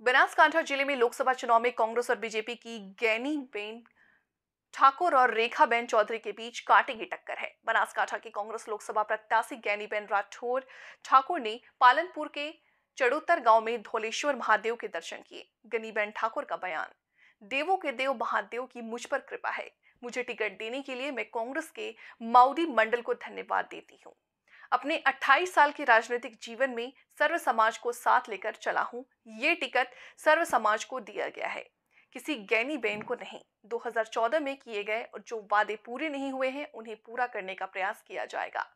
बनासकांठा ज़िले में लोकसभा चुनाव में कांग्रेस और बीजेपी की गैनी बेन ठाकुर और रेखा बेन चौधरी के बीच कांटे की टक्कर है। बनासकांठा की कांग्रेस लोकसभा प्रत्याशी गैनीबेन राठौर ठाकुर ने पालनपुर के चड़ोत्तर गाँव में धौलेश्वर महादेव के दर्शन किए। गनीबेन ठाकुर का बयान, देवों के देव महादेव की मुझ पर कृपा है। मुझे टिकट देने के लिए मैं कांग्रेस के माउडी मंडल को धन्यवाद देती हूँ। अपने 28 साल के राजनीतिक जीवन में सर्व समाज को साथ लेकर चला हूँ। ये टिकट सर्व समाज को दिया गया है। किसी गैनी बेन को नहीं। 2014 में किए गए और जो वादे पूरे नहीं हुए हैं, उन्हें पूरा करने का प्रयास किया जाएगा।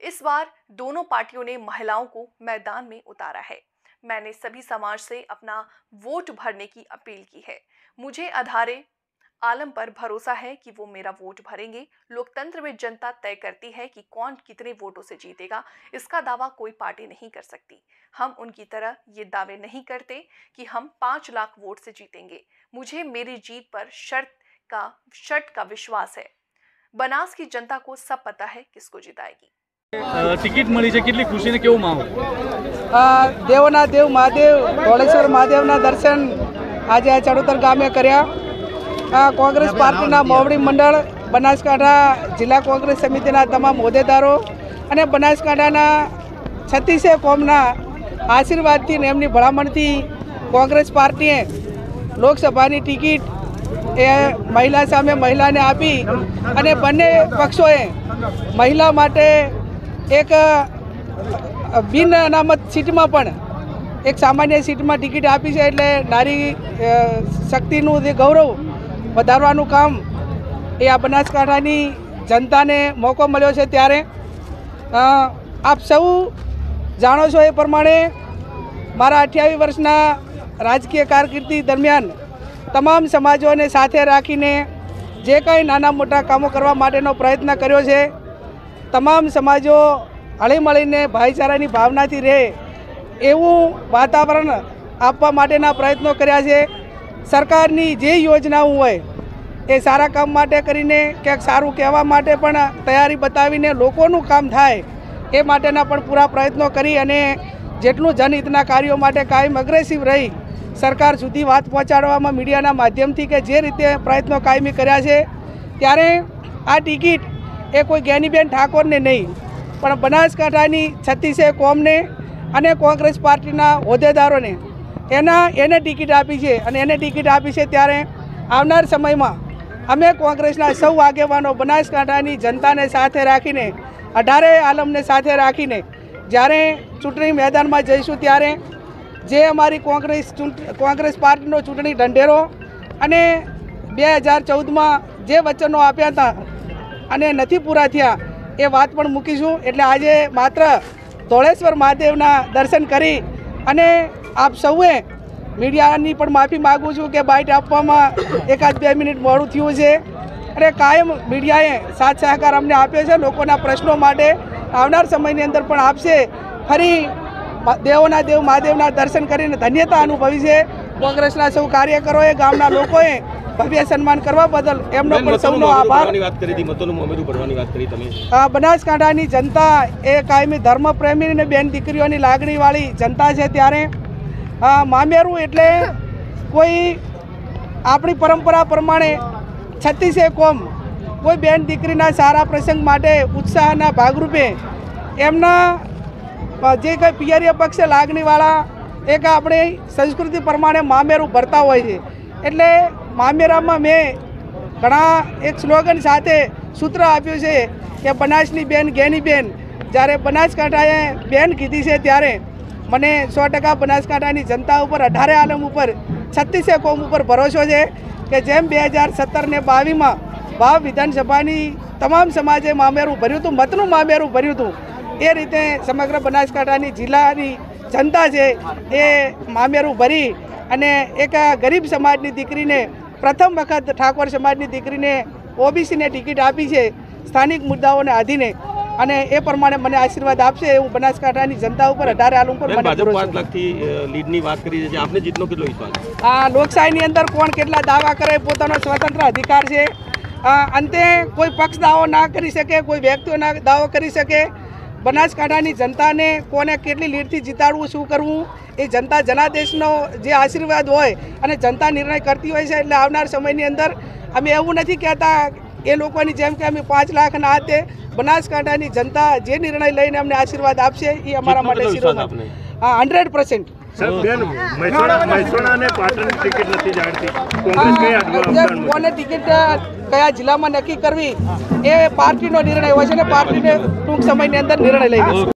इस बार दोनों पार्टियों ने महिलाओं को मैदान में उतारा है। मैंने सभी समाज से अपना वोट भरने की अपील की है। मुझे आधारे आलम पर भरोसा है कि वो मेरा वोट भरेंगे लोकतंत्र में जनता तय करती है कि कौन कितने वोटों से जीतेगा इसका दावा कोई पार्टी नहीं कर सकती हम उनकी तरह ये दावे नहीं करते कि हम पाँच लाख वोट से जीतेंगे मुझे मेरी जीत पर शर्त का शर्त का विश्वास है बनास की जनता को सब पता है किसको जिताएगी અ, ટિકિટ મળી છે કેટલી ખુશી ને કેવું માહોલ આ દેવના દેવ મહાદેવ ધોળેશ્વર મહાદેવના દર્શન આજે આ ચડોતર ગામે કર્યા આ કોંગ્રેસ પાર્ટીના મોવડી મંડળ, બનાસકાંઠા જિલ્લા કોંગ્રેસ સમિતિના તમામ હોદ્દેદારો અને બનાસકાંઠાના છત્તીસે કોમના આશીર્વાદથી એમની ભલામણથી કોંગ્રેસ પાર્ટીએ લોકસભાની ટિકિટ એ મહિલા સામે મહિલાને આપી અને બંને પક્ષોએ મહિલા માટે એક બિન અનામત સીટમાં પણ એક સામાન્ય સીટમાં ટિકિટ આપી છે એટલે નારી શક્તિનું જે ગૌરવ વધારવાનું કામ એ આ બનાસકાંઠાની જનતાને મોકો મળ્યો છે ત્યારે. આપ સૌ જાણો છો એ પ્રમાણે મારા અઠ્યાવીસ વર્ષના રાજકીય કારકિર્દી દરમિયાન તમામ સમાજોને સાથે રાખીને જે કંઈ નાના મોટા કામો કરવા માટેનો પ્રયત્ન કર્યો છે, તમામ સમાજો હળીમળીને ભાઈચારાની ભાવનાથી રહે એવું વાતાવરણ આપવા માટેના પ્રયત્નો કર્યા છે. સરકારની જે યોજનાઓ હોય, એ સારા કામ માટે કરીને ક્યાંક સારું કહેવા માટે પણ તૈયારી બતાવીને લોકોનું કામ થાય, એ માટેના પણ પૂરા પ્રયત્નો કરી અને જેટલું જનહિતના કાર્યો માટે કાયમ અગ્રેસિવ રહી, સરકાર સુધી વાત પહોંચાડવામાં મીડિયાના માધ્યમથી કે જે રીતે પ્રયત્નો કાયમી કર્યા છે, ત્યારે આ ટિકિટ એ કોઈ જ્ઞાનીબેન ઠાકોરને નહીં, પણ બનાસકાંઠાની છત્તીસે કોમને અને કોંગ્રેસ પાર્ટીના હોદ્દેદારોને એના, એને ટિકિટ આપી છે અને એને ટિકિટ આપી છે ત્યારે આવનાર સમયમાં અમે કોંગ્રેસના સૌ આગેવાનો બનાસકાંઠાની જનતાને સાથે રાખીને, અઢારે આલમને સાથે રાખીને જ્યારે ચૂંટણી મેદાનમાં જઈશું ત્યારે જે અમારી કોંગ્રેસ કોંગ્રેસ પાર્ટીનો ચૂંટણી ઢંઢેરો અને બે હજાર ચૌદમાં જે વચનો આપ્યા હતા અને નથી પૂરા થયા એ વાત પણ મૂકીશું. એટલે આજે માત્ર ધોળેશ્વર મહાદેવના દર્શન કરી અને આપ સૌએ મીડિયાની પણ માફી માગું છું કે બાઇટ આપવામાં એકાદ બે મિનિટ મોડું થયું છે. અને કાયમ મીડિયાએ સાથ સહકાર અમને આપ્યો છે, લોકોના પ્રશ્નો માટે આવનાર સમયની અંદર પણ આપશે. ફરી દેવોના દેવ, મહાદેવના દર્શન કરીને ધન્યતા અનુભવી છે. કોંગ્રેસના સૌ કાર્યકરોએ ગામના લોકોએ ભવ્ય સન્માન કરવા બદલ એમનો પણ સૌનો આભાર. બનાસકાંઠાની જનતા એ કાયમી ધર્મપ્રેમી અને બેન દીકરીઓની લાગણીવાળી જનતા છે ત્યારે. આ મામેરું એટલે કોઈ આપણી પરંપરા પ્રમાણે છત્તીસે કોમ કોઈ બેન દીકરીના સારા પ્રસંગ માટે ઉત્સાહના ભાગરૂપે એમના જે કંઈ પિયરીય પક્ષે લાગણીવાળા એક આપણે સંસ્કૃતિ પ્રમાણે મામેરું ભરતા હોય છે. એટલે મામેરામાં મેં ઘણા એક સ્લોગન સાથે સૂત્ર આપ્યું છે કે બનાસની બેન, ગેની બેન, જ્યારે બનાસકાંઠાએ બેન કીધી છે ત્યારે મને સો ટકા બનાસકાંઠાની જનતા ઉપર, અઢારે આલમ ઉપર છત્તીસે કોમ ઉપર ભરોસો છે કે જેમ બે હજાર સત્તર ને બાવીસમાં ભાવ વિધાનસભાની તમામ સમાજે મામેરું ભર્યું હતું, મતનું મામેરું ભર્યું હતું, એ રીતે સમગ્ર બનાસકાંઠાની જિલ્લાની જનતા છે એ મામેરું ભરી અને એક ગરીબ સમાજની દીકરીને પ્રથમ વખત ઠાકોર સમાજની દીકરીને ઓબીસીને ટિકિટ આપી છે સ્થાનિક મુદ્દાઓને આધીને. અને એ પ્રમાણે મને આશીર્વાદ આપશે એવું બનાસકાંઠાની જનતા ઉપર અઢારે આલમ ઉપર લીડની વાત કરી છે. આપને જીતનો કેટલો વિશ્વાસ આ લોકશાહીની અંદર કોણ કેટલા દાવા કરે પોતાનો સ્વતંત્ર અધિકાર છે. અંતે કોઈ પક્ષ દાવો ના કરી શકે કોઈ વ્યક્તિઓ ના દાવો કરી શકે. બનાસકાંઠાની જનતાને કોને કેટલી લીડથી જીતાડવું શું કરવું એ જનતા જનાદેશનો જે આશીર્વાદ હોય અને જનતા નિર્ણય કરતી હોય છે એટલે આવનાર સમયની અંદર અમે એવું નથી કહેતા એ લોકોની જેમ કે અમે પાંચ લાખના હાથે બનાસકાંઠાની જનતા જે નિર્ણય લઈને અમને આશીર્વાદ આપશે એ અમારા માટે હા હંડ્રેડ પર્સન્ટ કોને ટિકિટ કયા જિલ્લામાં નક્કી કરવી એ પાર્ટીનો નિર્ણય હોય છે ને પાર્ટીને ટૂંક સમયની અંદર નિર્ણય લઈ લેશે.